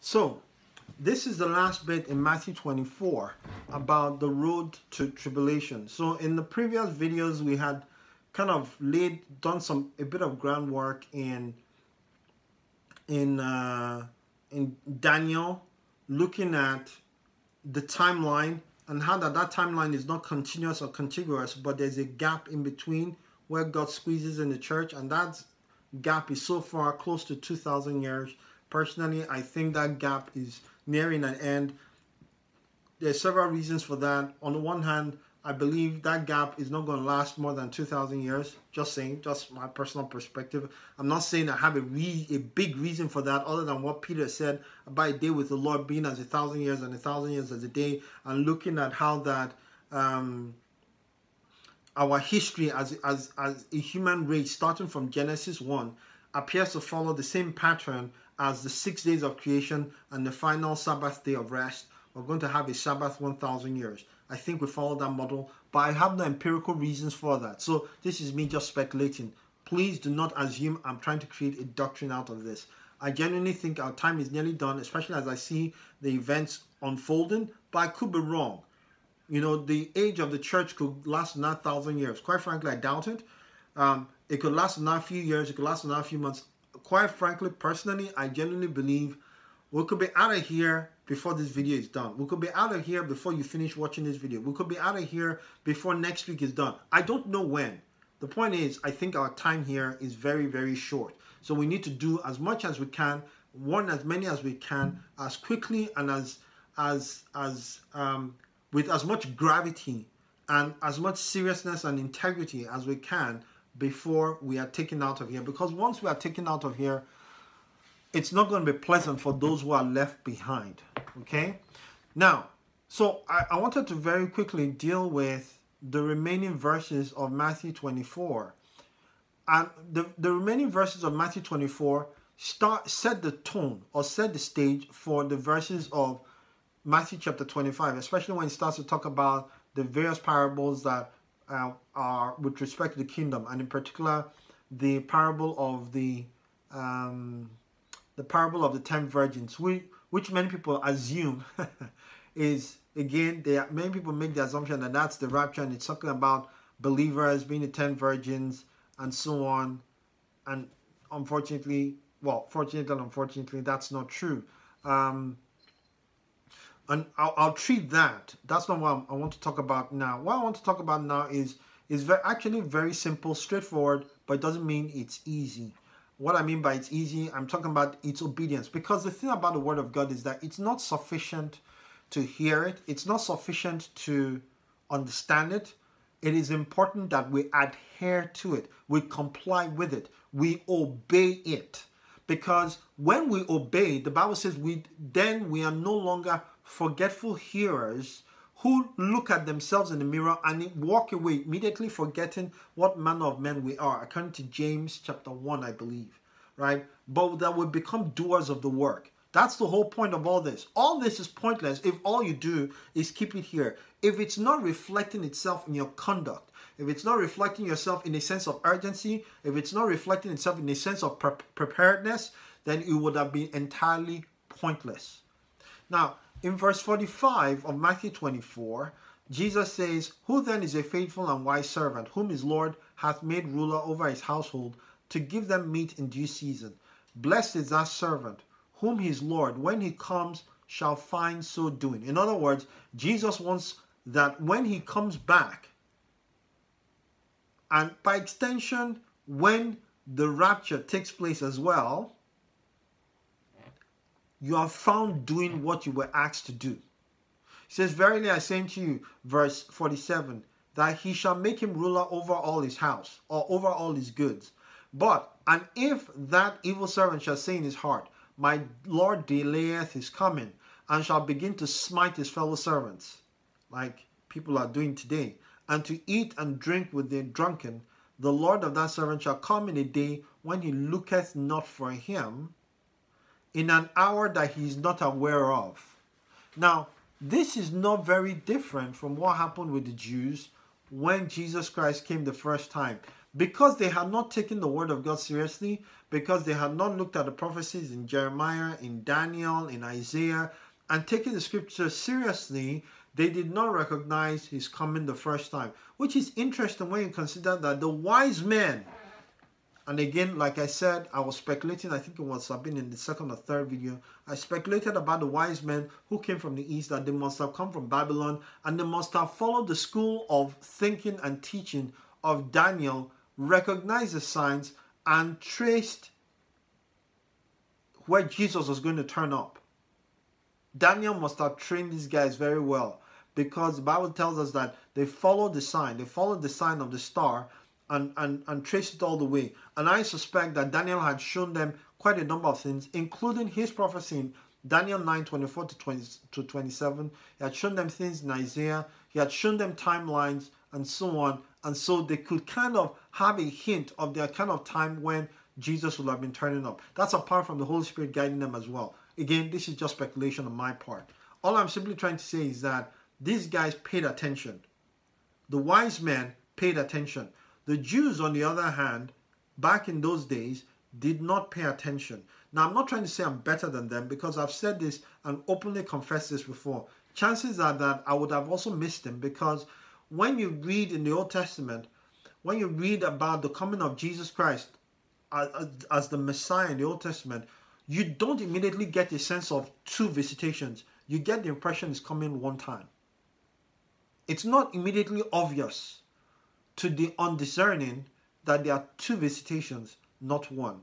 So, this is the last bit in Matthew 24 about the road to tribulation. So, in the previous videos, we had kind of laid done some a bit of groundwork in in uh, in Daniel, looking at the timeline and how that that timeline is not continuous or contiguous, but there's a gap in between where God squeezes in the church, and that gap is so far close to 2,000 years. Personally, I think that gap is nearing an end. There's several reasons for that. On the one hand, I believe that gap is not going to last more than 2,000 years. Just saying, just my personal perspective. I'm not saying I have a re- a big reason for that other than what Peter said about a day with the Lord being as a thousand years and a thousand years as a day and looking at how that um, our history as, as, as a human race, starting from Genesis 1, appears to follow the same pattern as the six days of creation and the final Sabbath day of rest. We're going to have a Sabbath 1,000 years. I think we follow that model, but I have no empirical reasons for that. So this is me just speculating. Please do not assume I'm trying to create a doctrine out of this. I genuinely think our time is nearly done, especially as I see the events unfolding, but I could be wrong. You know, the age of the church could last another thousand years. Quite frankly, I doubt it. Um, it could last another few years, it could last another few months. Quite frankly, personally, I genuinely believe we could be out of here before this video is done. We could be out of here before you finish watching this video. We could be out of here before next week is done. I don't know when. The point is, I think our time here is very, very short. So we need to do as much as we can, warn as many as we can, as quickly and as as as um, with as much gravity and as much seriousness and integrity as we can before we are taken out of here. Because once we are taken out of here, it's not going to be pleasant for those who are left behind. Okay? Now, so I, I wanted to very quickly deal with the remaining verses of Matthew 24. And the, the remaining verses of Matthew 24 start set the tone or set the stage for the verses of Matthew chapter 25, especially when it starts to talk about the various parables that uh, are with respect to the kingdom, and in particular, the parable of the um, the parable of the ten virgins, which, which many people assume is again, they many people make the assumption that that's the rapture, and it's talking about believers being the ten virgins and so on. And unfortunately, well, fortunately and unfortunately, that's not true. Um, and I'll, I'll treat that. That's not what I want to talk about now. What I want to talk about now is is actually very simple, straightforward, but it doesn't mean it's easy. What I mean by it's easy, I'm talking about its obedience. Because the thing about the Word of God is that it's not sufficient to hear it, it's not sufficient to understand it. It is important that we adhere to it, we comply with it, we obey it. Because when we obey, the Bible says we then we are no longer forgetful hearers who look at themselves in the mirror and walk away immediately forgetting what manner of men we are according to james chapter 1 i believe right? But that we become doers of the work. That's the whole point of all this. All this is pointless if all you do is keep it here. If it's not reflecting itself in your conduct if it's not reflecting yourself in a sense of urgency if it's not reflecting itself in a sense of pre preparedness then it would have been entirely pointless now in verse 45 of Matthew 24, Jesus says, Who then is a faithful and wise servant, whom his Lord hath made ruler over his household, to give them meat in due season? Blessed is that servant, whom his Lord, when he comes, shall find so doing. In other words, Jesus wants that when he comes back, and by extension, when the rapture takes place as well, you are found doing what you were asked to do. He says, Verily I say unto you, verse 47, that he shall make him ruler over all his house, or over all his goods. But, and if that evil servant shall say in his heart, My Lord delayeth his coming, and shall begin to smite his fellow servants, like people are doing today, and to eat and drink with the drunken, the Lord of that servant shall come in a day when he looketh not for him, in an hour that he is not aware of. Now, this is not very different from what happened with the Jews when Jesus Christ came the first time. because they had not taken the word of God seriously, because they had not looked at the prophecies in Jeremiah, in Daniel, in Isaiah, and taken the scripture seriously, they did not recognize his coming the first time. Which is interesting when you consider that the wise men and again, like I said, I was speculating, I think it was I've been in the second or third video. I speculated about the wise men who came from the east, that they must have come from Babylon and they must have followed the school of thinking and teaching of Daniel, recognized the signs, and traced where Jesus was going to turn up. Daniel must have trained these guys very well because the Bible tells us that they followed the sign, they followed the sign of the star and, and, and trace it all the way. And I suspect that Daniel had shown them quite a number of things, including his prophecy in Daniel 9 24 to, 20, to 27. He had shown them things in Isaiah, he had shown them timelines and so on. And so they could kind of have a hint of their kind of time when Jesus would have been turning up. That's apart from the Holy Spirit guiding them as well. Again, this is just speculation on my part. All I'm simply trying to say is that these guys paid attention. The wise men paid attention. The Jews, on the other hand, back in those days, did not pay attention. Now, I'm not trying to say I'm better than them because I've said this and openly confessed this before. Chances are that I would have also missed them because when you read in the Old Testament, when you read about the coming of Jesus Christ as, as the Messiah in the Old Testament, you don't immediately get a sense of two visitations. You get the impression it's coming one time. It's not immediately obvious to the undiscerning that there are two visitations, not one.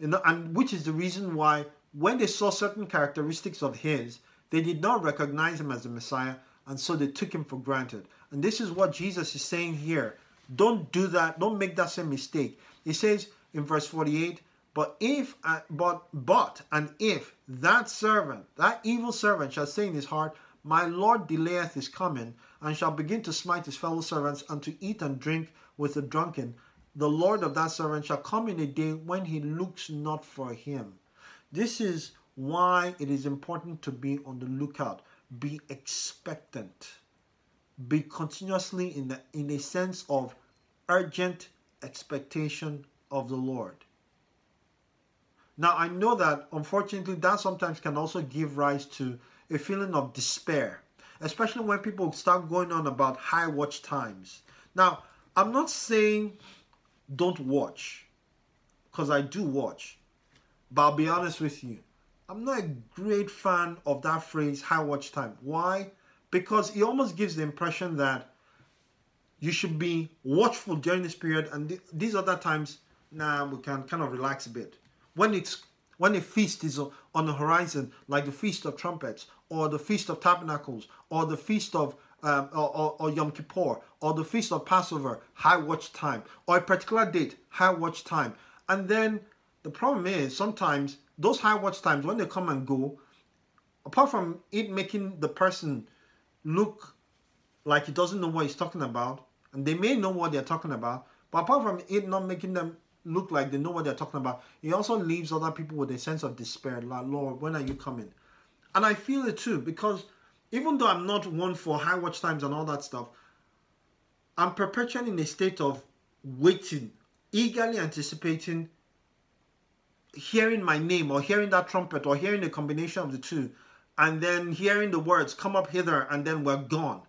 You know, and which is the reason why when they saw certain characteristics of his, they did not recognize him as the Messiah, and so they took him for granted. And this is what Jesus is saying here. Don't do that. Don't make that same mistake. He says in verse 48, but if, uh, but, but, and if that servant, that evil servant shall say in his heart, my Lord delayeth his coming, and shall begin to smite his fellow servants, and to eat and drink with the drunken. The Lord of that servant shall come in a day when he looks not for him. This is why it is important to be on the lookout. Be expectant. Be continuously in, the, in a sense of urgent expectation of the Lord. Now, I know that unfortunately that sometimes can also give rise to a feeling of despair especially when people start going on about high watch times. Now, I'm not saying don't watch, because I do watch. But I'll be honest with you, I'm not a great fan of that phrase, high watch time. Why? Because it almost gives the impression that you should be watchful during this period, and th these other times, now nah, we can kind of relax a bit. When it's when a feast is on the horizon, like the Feast of Trumpets, or the Feast of Tabernacles, or the Feast of um, or, or, or, Yom Kippur, or the Feast of Passover, high watch time, or a particular date, high watch time. And then the problem is sometimes those high watch times, when they come and go, apart from it making the person look like he doesn't know what he's talking about, and they may know what they're talking about, but apart from it not making them look like they know what they're talking about. It also leaves other people with a sense of despair, like, Lord, when are you coming? And I feel it too, because even though I'm not one for high watch times and all that stuff, I'm perpetually in a state of waiting, eagerly anticipating hearing my name or hearing that trumpet or hearing a combination of the two and then hearing the words come up hither and then we're gone.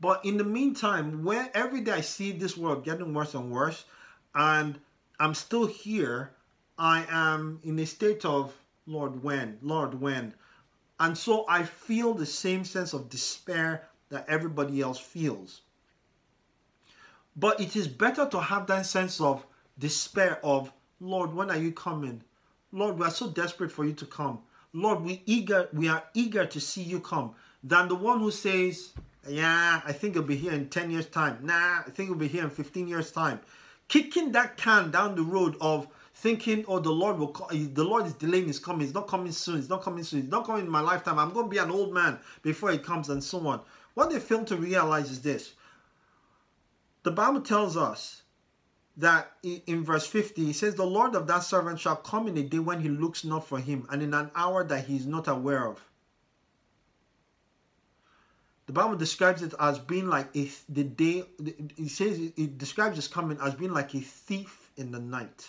But in the meantime, where every day I see this world getting worse and worse and I'm still here. I am in a state of, Lord, when? Lord, when? And so I feel the same sense of despair that everybody else feels. But it is better to have that sense of despair of, Lord, when are you coming? Lord, we are so desperate for you to come. Lord, we eager we are eager to see you come than the one who says, Yeah, I think it'll be here in 10 years' time. Nah, I think it'll be here in 15 years' time kicking that can down the road of thinking, oh, the Lord will come. The Lord is delaying his coming. He's not coming soon. He's not coming soon. He's not coming in my lifetime. I'm going to be an old man before he comes and so on. What they fail to realize is this. The Bible tells us that in verse 50, he says, The Lord of that servant shall come in a day when he looks not for him, and in an hour that he is not aware of. the Bible describes it as being like a, the day, it says it describes his coming as being like a thief in the night.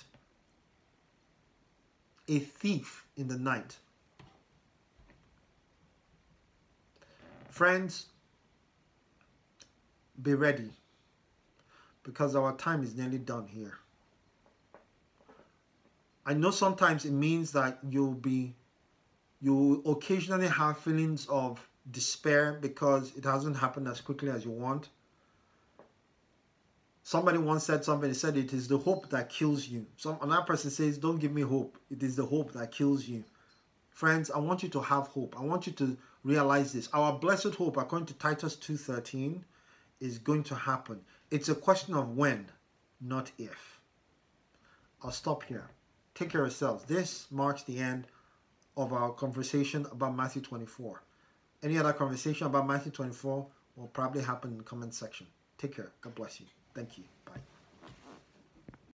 A thief in the night. Friends, be ready because our time is nearly done here. I know sometimes it means that you'll be, you occasionally have feelings of despair because it hasn't happened as quickly as you want. Somebody once said something, he said it is the hope that kills you. Some another person says, Don't give me hope. It is the hope that kills you. Friends, I want you to have hope. I want you to realize this. Our blessed hope, according to Titus 2:13, is going to happen. It's a question of when, not if. I'll stop here. Take care of yourselves. This marks the end of our conversation about Matthew 24. Any other conversation about Matthew 24 will probably happen in the comment section. Take care. God bless you. Thank you. Bye.